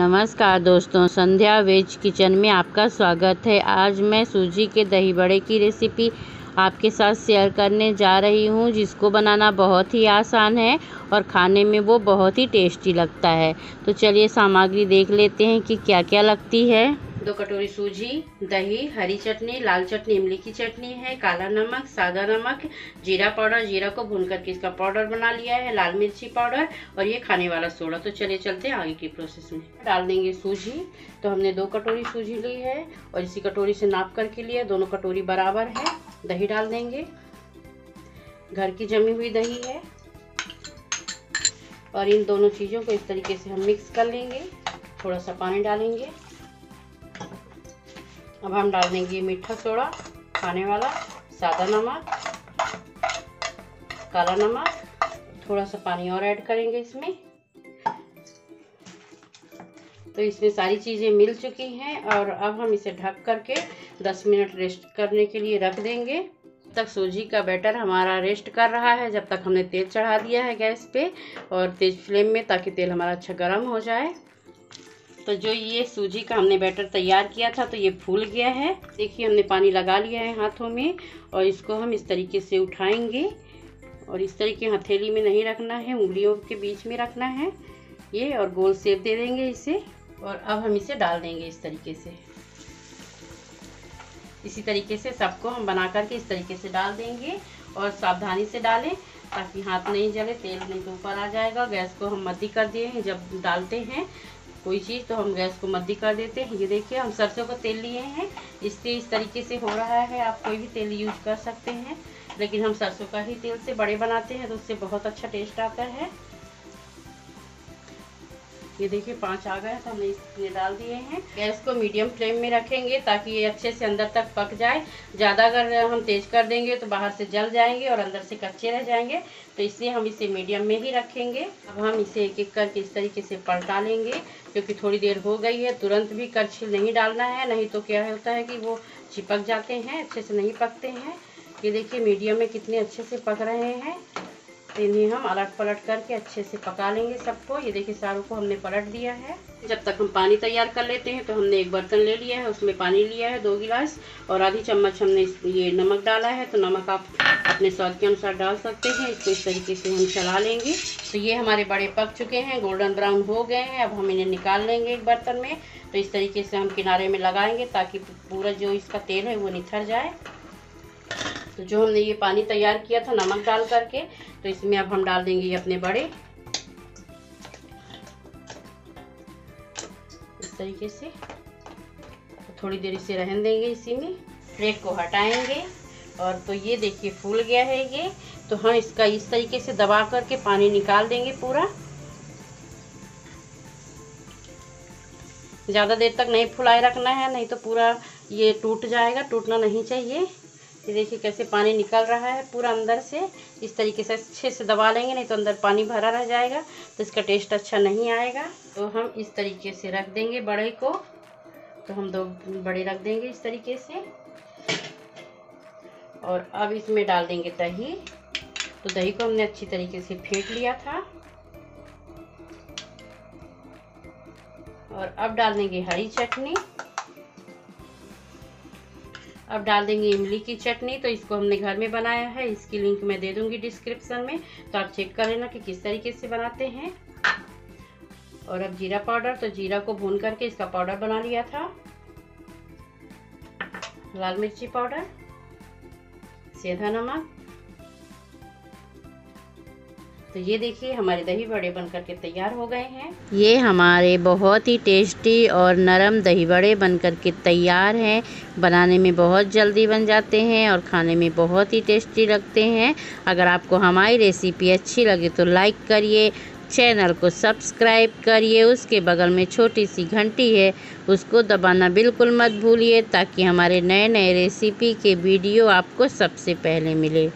नमस्कार दोस्तों, संध्या veg kitchen में आपका स्वागत है। आज मैं सूजी के दही बड़े की रेसिपी आपके साथ शेयर करने जा रही हूँ, जिसको बनाना बहुत ही आसान है और खाने में वो बहुत ही टेस्टी लगता है। तो चलिए सामग्री देख लेते हैं कि क्या क्या लगती है। दो कटोरी सूजी, दही, हरी चटनी, लाल चटनी, इमली की चटनी है, काला नमक, सादा नमक, जीरा पाउडर। जीरा को भून करके इसका पाउडर बना लिया है, लाल मिर्ची पाउडर और ये खाने वाला सोडा। तो चलिए चलते हैं आगे की प्रोसेस में। डाल देंगे सूजी। तो हमने दो कटोरी सूजी ली है और इसी कटोरी से नाप करके लिया दोनों कटोरी बराबर है। दही डाल देंगे। घर की जमी हुई दही है। और इन दोनों चीज़ों को इस तरीके से हम मिक्स कर लेंगे। थोड़ा सा पानी डालेंगे। अब हम डाल देंगे मीठा सोडा, खाने वाला, सादा नमक, काला नमक थोड़ा सा पानी और ऐड करेंगे इसमें। तो इसमें सारी चीज़ें मिल चुकी हैं और अब हम इसे ढक करके 10 मिनट रेस्ट करने के लिए रख देंगे। तक सूजी का बैटर हमारा रेस्ट कर रहा है, जब तक हमने तेल चढ़ा दिया है गैस पे और तेज फ्लेम में ताकि तेल हमारा अच्छा गर्म हो जाए। तो जो ये सूजी का हमने बैटर तैयार किया था तो ये फूल गया है। देखिए, हमने पानी लगा लिया है हाथों में और इसको हम इस तरीके से उठाएँगे और इस तरीके हथेली में नहीं रखना है, उंगलियों के बीच में रखना है ये और गोल सेप दे देंगे इसे और अब हम इसे डाल देंगे इस तरीके से। इसी तरीके से सबको हम बना करके इस तरीके से डाल देंगे और सावधानी से डालें ताकि हाथ नहीं जले, तेल नहीं तो ऊपर आ जाएगा। गैस को हम मद्दी कर दिए हैं, जब डालते हैं कोई चीज़ तो हम गैस को मद्दी कर देते हैं। ये देखिए, हम सरसों का तेल लिए हैं। इससे इस तरीके से हो रहा है। आप कोई भी तेल यूज़ कर सकते हैं। लेकिन हम सरसों का ही तेल से बड़े बनाते हैं तो उससे बहुत अच्छा टेस्ट आता है। ये देखिए, पाँच आ गए तो हमने इसमें डाल दिए हैं। गैस को मीडियम फ्लेम में रखेंगे ताकि ये अच्छे से अंदर तक पक जाए। ज़्यादा अगर हम तेज कर देंगे तो बाहर से जल जाएँगे और अंदर से कच्चे रह जाएँगे। तो इसलिए हम इसे मीडियम में ही रखेंगे। अब हम इसे एक एक करके इस तरीके से पलटा लेंगे, क्योंकि थोड़ी देर हो गई है। तुरंत भी करछी नहीं डालना है, नहीं तो क्या होता है कि वो चिपक जाते हैं, अच्छे से नहीं पकते हैं। ये देखिए, मीडियम में कितने अच्छे से पक रहे हैं। इन्हें हम अलट पलट करके अच्छे से पका लेंगे सबको। ये देखिए सारों को हमने पलट दिया है। जब तक हम पानी तैयार कर लेते हैं तो हमने एक बर्तन ले लिया है, उसमें पानी लिया है, दो गिलास और आधी चम्मच हमने ये नमक डाला है। तो नमक आप अपने स्वाद के अनुसार डाल सकते हैं। इसको इस तरीके से हम चला लेंगे। तो ये हमारे बड़े पक चुके हैं, गोल्डन ब्राउन हो गए हैं। अब हम इन्हें निकाल लेंगे एक बर्तन में। तो इस तरीके से हम किनारे में लगाएँगे ताकि पूरा जो इसका तेल है वो निथर जाए। तो जो हमने ये पानी तैयार किया था नमक डाल करके तो इसमें अब हम डाल देंगे ये अपने बड़े। इस तरीके से। तो थोड़ी देर इसे रहन देंगे इसी में। प्लेट को हटाएँगे। और तो ये देखिए फूल गया है ये। तो हम इसका इस तरीके से दबा करके पानी निकाल देंगे पूरा। ज़्यादा देर तक नहीं फुलाए रखना है, नहीं तो पूरा ये टूट जाएगा, टूटना नहीं चाहिए। ये देखिए कैसे पानी निकल रहा है पूरा अंदर से। इस तरीके से अच्छे से दबा लेंगे, नहीं तो अंदर पानी भरा रह जाएगा। तो इसका टेस्ट अच्छा नहीं आएगा। तो हम इस तरीके से रख देंगे बड़े को। तो हम दो बड़े रख देंगे इस तरीके से। और अब इसमें डाल देंगे दही। तो दही को हमने अच्छी तरीके से फेंट लिया था। और अब डाल देंगे हरी चटनी। अब डाल देंगे इमली की चटनी तो इसको हमने घर में बनाया है। इसकी लिंक मैं दे दूँगी डिस्क्रिप्शन में। तो आप चेक कर लेना कि किस तरीके से बनाते हैं। और अब जीरा पाउडर तो जीरा को भून करके इसका पाउडर बना लिया था। लाल मिर्ची पाउडर, सेंधा नमक तो ये देखिए, हमारे दही बड़े बन करके तैयार हो गए हैं। ये हमारे बहुत ही टेस्टी और नरम दही बड़े बन करके तैयार हैं। बनाने में बहुत जल्दी बन जाते हैं और खाने में बहुत ही टेस्टी लगते हैं। अगर आपको हमारी रेसिपी अच्छी लगे तो लाइक करिए, चैनल को सब्सक्राइब करिए, उसके बगल में छोटी सी घंटी है, उसको दबाना बिल्कुल मत भूलिए ताकि हमारे नए नए रेसिपी के वीडियो आपको सबसे पहले मिले।